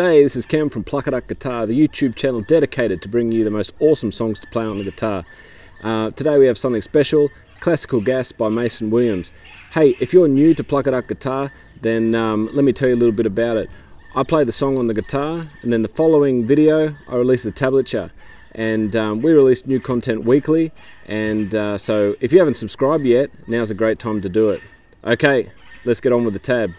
G'day, this is Cam from Pluck A Duck Guitar, the YouTube channel dedicated to bringing you the most awesome songs to play on the guitar. Uh, today we have something special, Classical Gas by Mason Williams. Hey, if you're new to Pluck A Duck Guitar, then um, let me tell you a little bit about it. I play the song on the guitar, and then the following video, I release the tablature. And um, we release new content weekly, and uh, so if you haven't subscribed yet, now's a great time to do it. Okay, let's get on with the tab.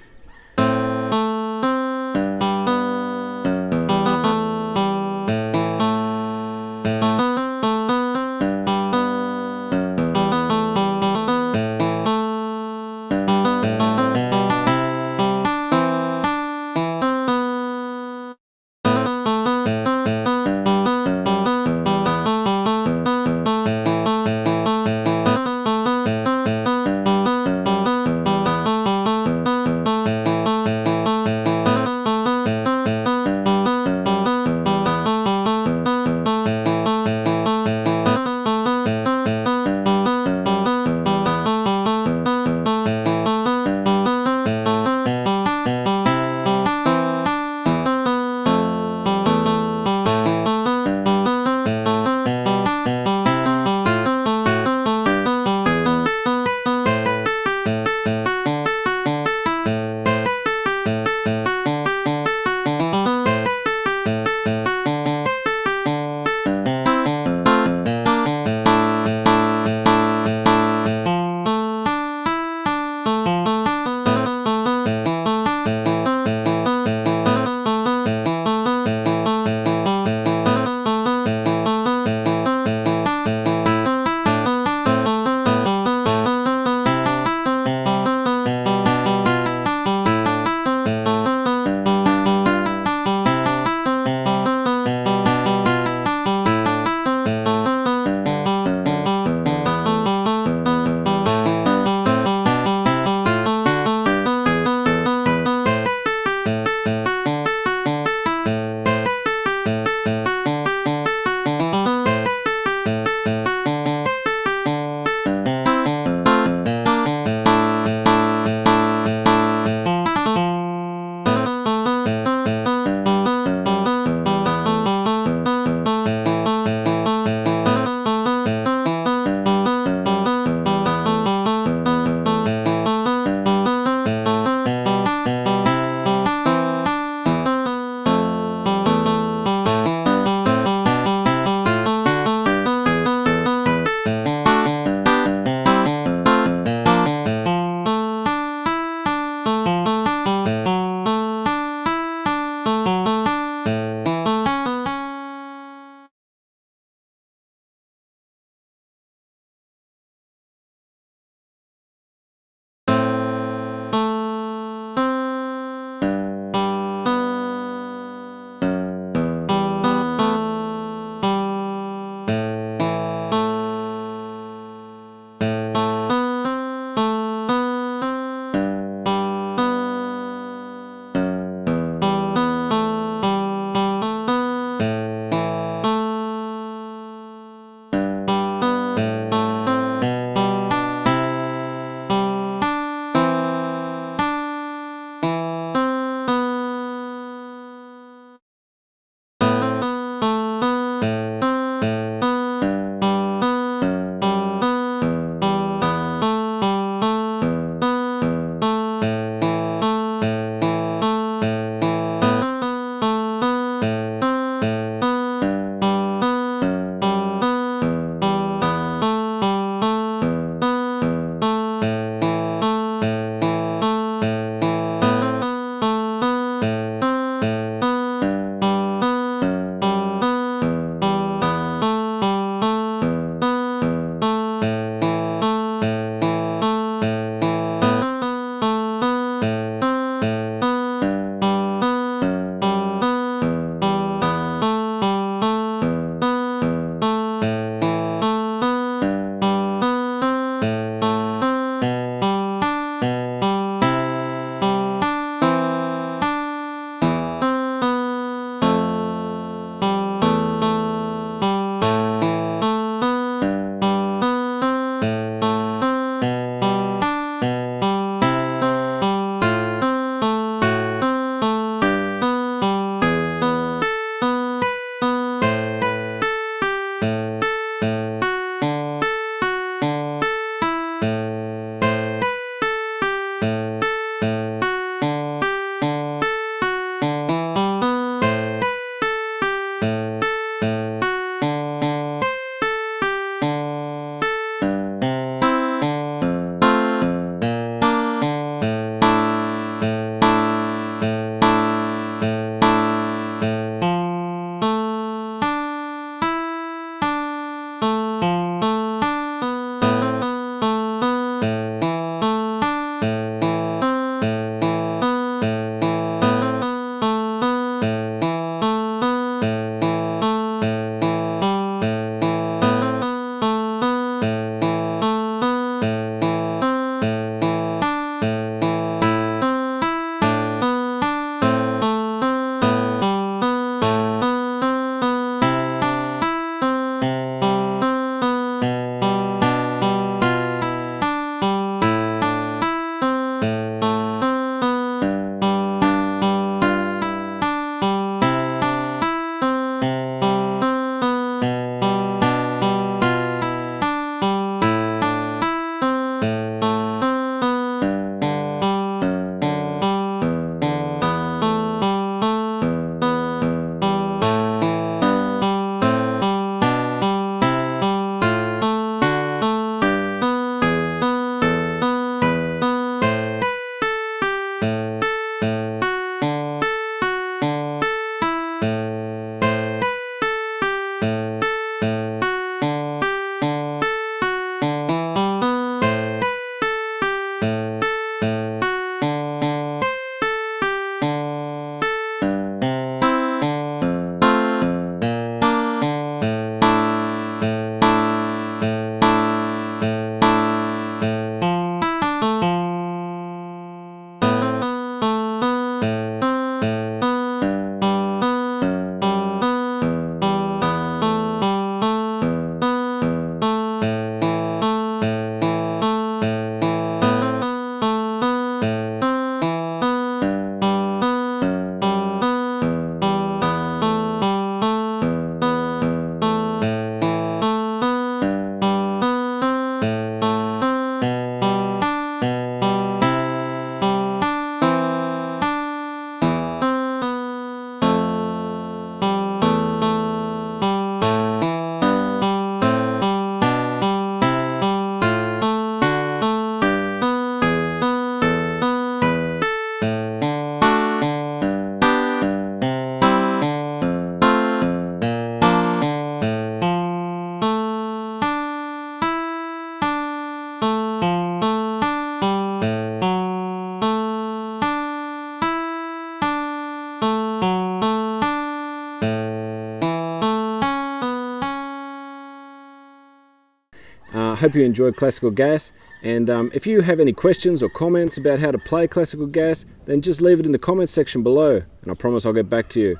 Hope you enjoyed Classical Gas. And um, if you have any questions or comments about how to play Classical Gas, then just leave it in the comments section below, and I promise I'll get back to you.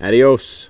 Adios.